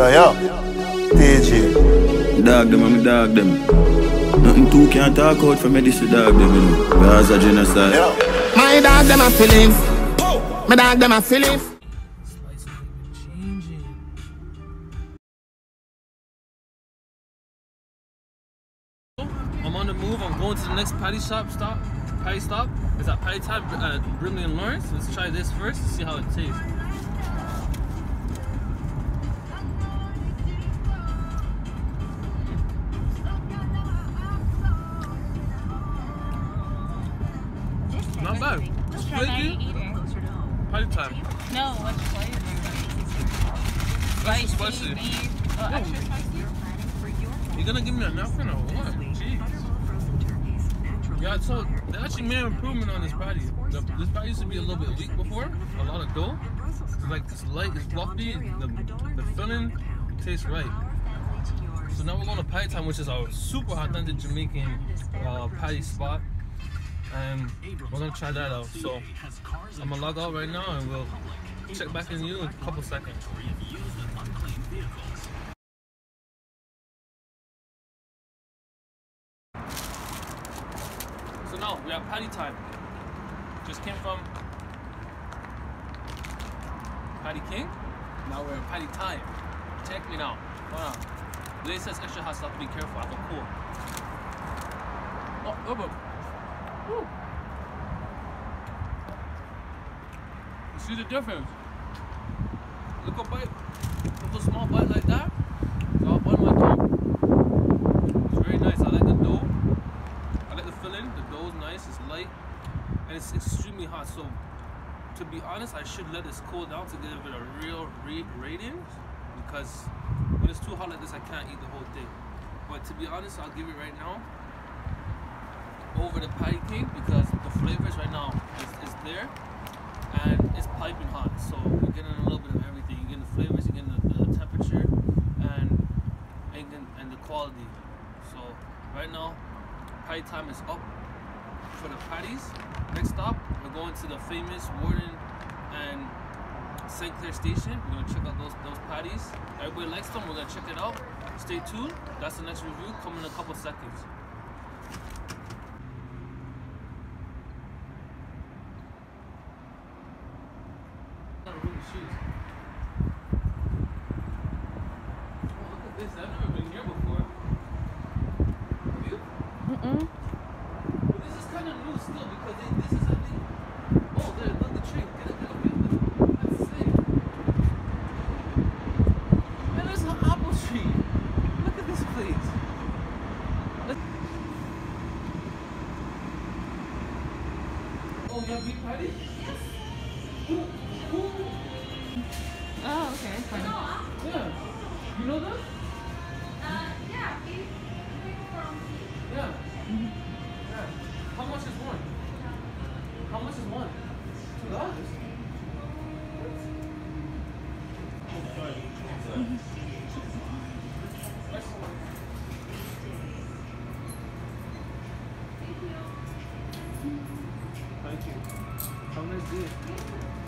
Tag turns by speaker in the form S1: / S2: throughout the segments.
S1: Yo, yo. DJ.
S2: Dog them, I'm dog them. Nothing too can't talk out for me, this is dog them, you know. Gaza genocide.
S1: Yo.
S3: My dog them a feelings. My dog them a feelings.
S4: I'm on the move. I'm going to the next patty shop stop. Patty stop. It's at Patty Time, uh, Brimley and Lawrence. Let's try this first to see how it tastes. It's
S5: Try not to
S4: flaky.
S5: eat it.
S4: Patty Time.
S5: No, what's flavor?
S4: Spicy,
S5: Spicy,
S4: spicy.
S5: beef. Oh, extra spicy?
S4: You gonna give me a napkin or what? Jeez. Yeah, so they actually made an improvement on this patty. The, this patty used to be a little bit weak before, a lot of dough. It's like it's light, it's fluffy. The, the filling tastes right. So now we're going to Patty Time, which is our super authentic Jamaican uh, patty spot, and we're gonna try that out. So I'm gonna log out right now, and we'll check back in you in a couple seconds. So now we have patty time. Just came from Patty King. Now we're at Patty Time. Check me now. Hold on. Lady says extra hot stuff. Be careful. I have cool. Oh, oh, but. Woo. You see the difference? Look a bite. A small bite like that. It's all my tongue. It's very nice. I like the dough. I like the filling. The dough is nice. It's light, and it's extremely hot. So, to be honest, I should let this cool down to give it a real re- rating because when it's too hot like this, I can't eat the whole thing. But to be honest, I'll give it right now over the patty cake because the flavors right now is, is there and it's piping hot. So you're getting a little bit of everything. You're getting the flavors, you're getting the, the temperature, and and, and the quality. So right now patty time is up for the patties. Next stop, we're going to the famous Warden and St. Clair Station. We're gonna check out those those patties. Everybody likes them. We're gonna check it out. Stay tuned. That's the next review coming in a couple seconds. Oh, look at this. I've never been here before. Have you?
S5: Mm-mm.
S4: But this is kind of new still because they, this is a thing. Oh, there, look the tree. Get it, get it, get it. That's sick. Man, there's an apple tree. Look at this place. Let- Oh, you have beef patty? Yes. Who? Who?
S5: Oh, okay. Fine.
S4: Yeah. You know that? Mm-hmm. How much is one? How much is one? Two dollars. Thank you. Nice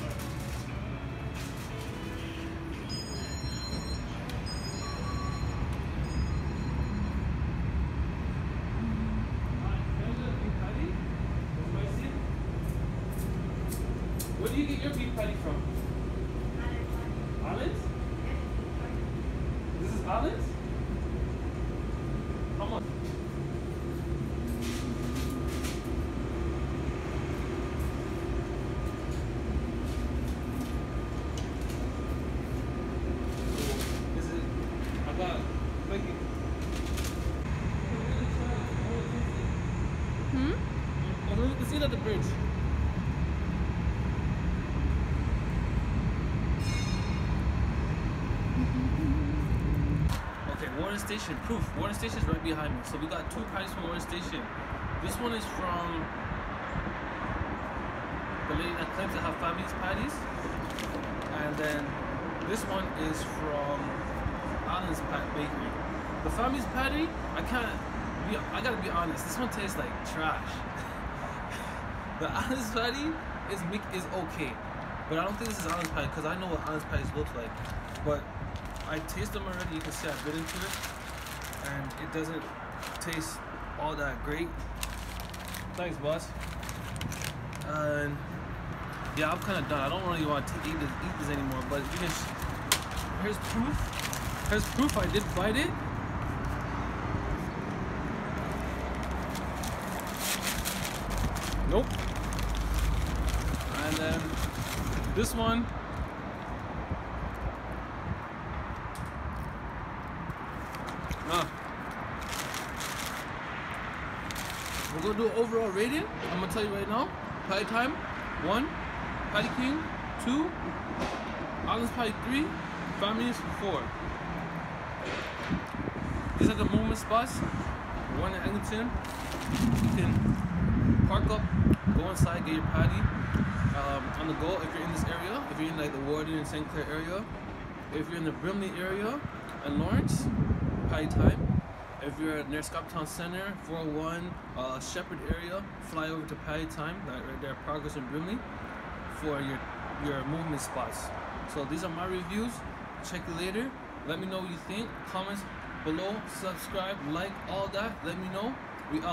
S4: from? Islands? This is Islands? How much? Is? I got. Thank you.
S5: Hmm?
S4: Oh, look, see it at the bridge. Warden Station, proof. Warden Station is right behind me. So we got two patties from Warden Station. This one is from the lady that claims to have family's patties. And then this one is from Allen's Pat Bakery. The family's patty, I can't be, I gotta be honest, this one tastes like trash. the Allen's patty is is okay. But I don't think this is Allen's patty because I know what Allen's patties look like. But I taste them already. You can see I've into it, and it doesn't taste all that great. Thanks, boss. And yeah, I'm kind of done. I don't really want to eat this, eat this anymore. But you can. Here's proof. Here's proof I did bite it. Nope. And then this one. We're gonna do overall rating. I'm gonna tell you right now. Patty time, one. Patty king, two. Islands patty three. Five Families four. These are the movement spots. One in Eglinton. You can park up, go inside, get your patty. Um, on the go if you're in this area. If you're in like the Warden and St. Clair area. If you're in the Brimley area and Lawrence, patty time. If you're near Scottown Center, 401, uh, Shepherd area, fly over to Patty Time, that right there, Progress and Brimley, for your your movement spots. So these are my reviews. Check it later. Let me know what you think. Comments below, subscribe, like, all that. Let me know. We out.